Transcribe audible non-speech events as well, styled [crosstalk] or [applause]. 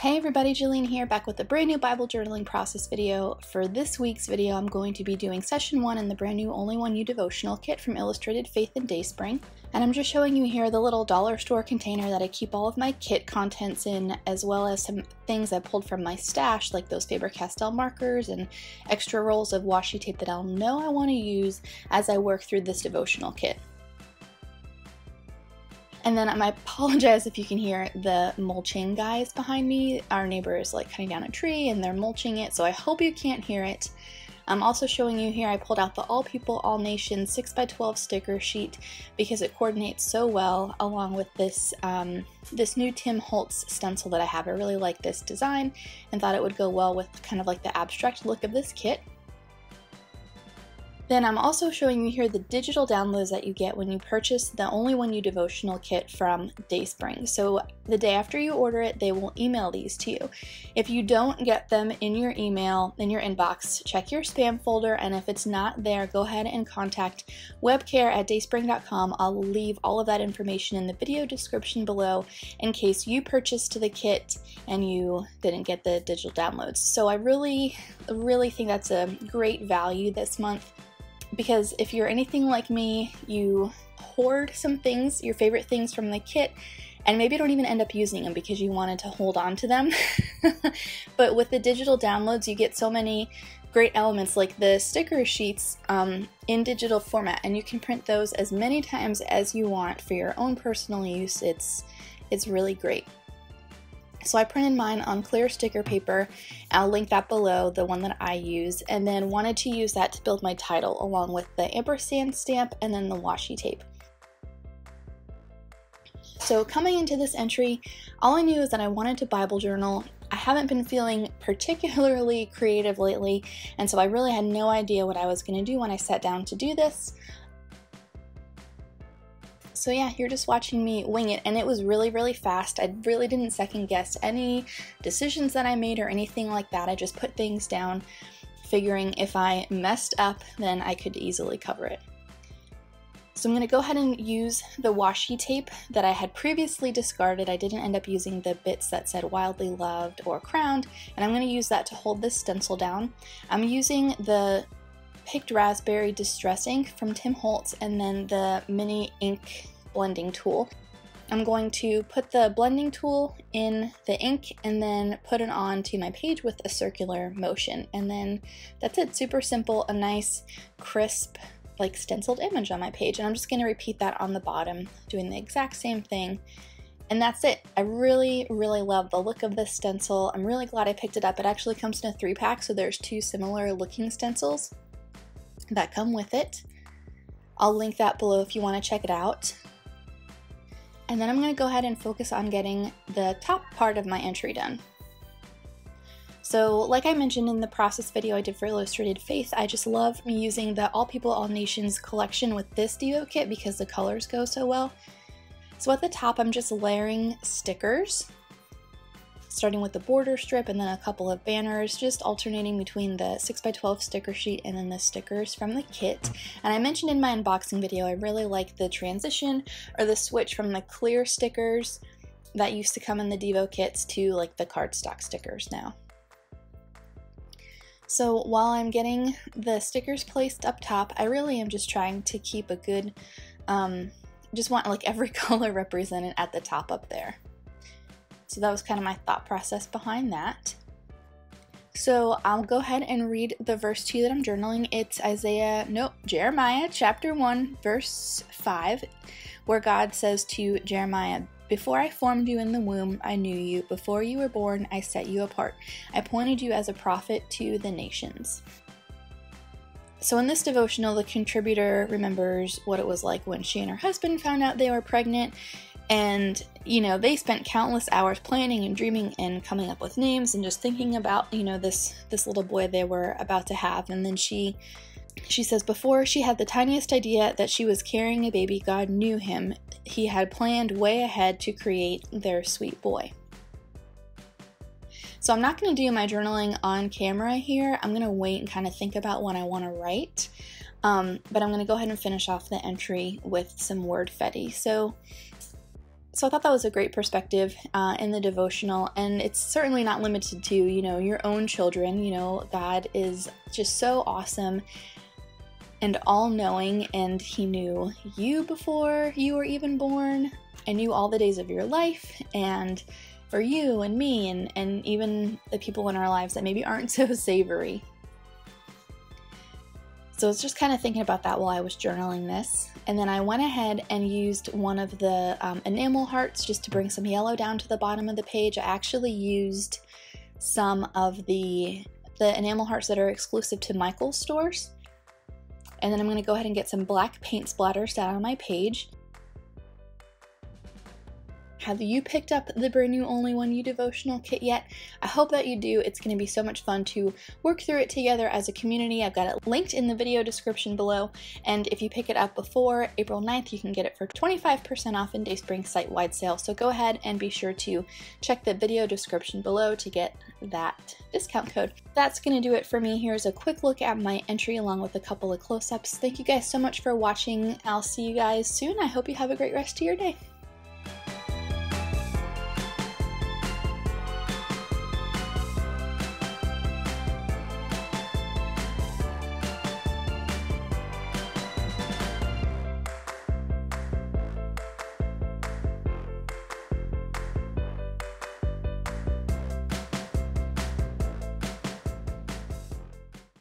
Hey everybody, Jillian here, back with a brand new Bible journaling process video. For this week's video, I'm going to be doing session one in the brand new Only One You devotional kit from Illustrated Faith and Dayspring. And I'm just showing you here the little dollar store container that I keep all of my kit contents in, as well as some things I pulled from my stash, like those Faber-Castell markers and extra rolls of washi tape that I'll know I want to use as I work through this devotional kit. And then I apologize if you can hear the mulching guys behind me. Our neighbor is like cutting down a tree and they're mulching it, so I hope you can't hear it. I'm also showing you here I pulled out the All People All Nations 6x12 sticker sheet because it coordinates so well along with this um, this new Tim Holtz stencil that I have. I really like this design and thought it would go well with kind of like the abstract look of this kit. Then I'm also showing you here the digital downloads that you get when you purchase the Only One You devotional kit from Dayspring. So the day after you order it, they will email these to you. If you don't get them in your email, in your inbox, check your spam folder, and if it's not there, go ahead and contact webcare at dayspring.com. I'll leave all of that information in the video description below in case you purchased the kit and you didn't get the digital downloads. So I really, really think that's a great value this month because if you're anything like me, you hoard some things, your favorite things from the kit, and maybe don't even end up using them because you wanted to hold on to them. [laughs] but with the digital downloads, you get so many great elements like the sticker sheets um, in digital format, and you can print those as many times as you want for your own personal use. It's it's really great. So I printed mine on clear sticker paper. I'll link that below, the one that I use, and then wanted to use that to build my title along with the ampersand stamp and then the washi tape. So coming into this entry, all I knew is that I wanted to Bible journal. I haven't been feeling particularly [laughs] creative lately, and so I really had no idea what I was going to do when I sat down to do this. So yeah, you're just watching me wing it, and it was really, really fast. I really didn't second guess any decisions that I made or anything like that. I just put things down, figuring if I messed up, then I could easily cover it. So I'm going to go ahead and use the washi tape that I had previously discarded. I didn't end up using the bits that said wildly loved or crowned, and I'm going to use that to hold this stencil down. I'm using the picked raspberry distress ink from Tim Holtz and then the mini ink blending tool. I'm going to put the blending tool in the ink and then put it on to my page with a circular motion. And then that's it, super simple, a nice crisp like stenciled image on my page. And I'm just gonna repeat that on the bottom, doing the exact same thing. And that's it. I really, really love the look of this stencil. I'm really glad I picked it up. It actually comes in a three pack, so there's two similar looking stencils that come with it. I'll link that below if you want to check it out. And then I'm going to go ahead and focus on getting the top part of my entry done. So like I mentioned in the process video I did for Illustrated Faith, I just love using the All People All Nations collection with this Devo kit because the colors go so well. So at the top I'm just layering stickers starting with the border strip and then a couple of banners, just alternating between the 6x12 sticker sheet and then the stickers from the kit. And I mentioned in my unboxing video, I really like the transition or the switch from the clear stickers that used to come in the Devo kits to like the cardstock stickers now. So while I'm getting the stickers placed up top, I really am just trying to keep a good, um, just want like every [laughs] color represented at the top up there. So that was kind of my thought process behind that. So I'll go ahead and read the verse to you that I'm journaling. It's Isaiah, nope, Jeremiah chapter 1, verse 5, where God says to Jeremiah, Before I formed you in the womb, I knew you. Before you were born, I set you apart. I appointed you as a prophet to the nations. So, in this devotional, the contributor remembers what it was like when she and her husband found out they were pregnant and, you know, they spent countless hours planning and dreaming and coming up with names and just thinking about, you know, this this little boy they were about to have. And then she she says before she had the tiniest idea that she was carrying a baby, God knew him. He had planned way ahead to create their sweet boy. So I'm not going to do my journaling on camera here. I'm going to wait and kind of think about what I want to write. Um, but I'm going to go ahead and finish off the entry with some Wordfetti. So so I thought that was a great perspective uh, in the devotional, and it's certainly not limited to you know your own children. You know, God is just so awesome and all-knowing, and He knew you before you were even born, and knew all the days of your life, and for you and me, and and even the people in our lives that maybe aren't [laughs] so savory. So I was just kind of thinking about that while I was journaling this. And then I went ahead and used one of the um, enamel hearts just to bring some yellow down to the bottom of the page. I actually used some of the, the enamel hearts that are exclusive to Michael's stores. And then I'm going to go ahead and get some black paint splatters down on my page. Have you picked up the brand new Only One You devotional kit yet? I hope that you do. It's going to be so much fun to work through it together as a community. I've got it linked in the video description below. And if you pick it up before April 9th, you can get it for 25% off in Dayspring site-wide sale. So go ahead and be sure to check the video description below to get that discount code. That's going to do it for me. Here's a quick look at my entry along with a couple of close-ups. Thank you guys so much for watching. I'll see you guys soon. I hope you have a great rest of your day.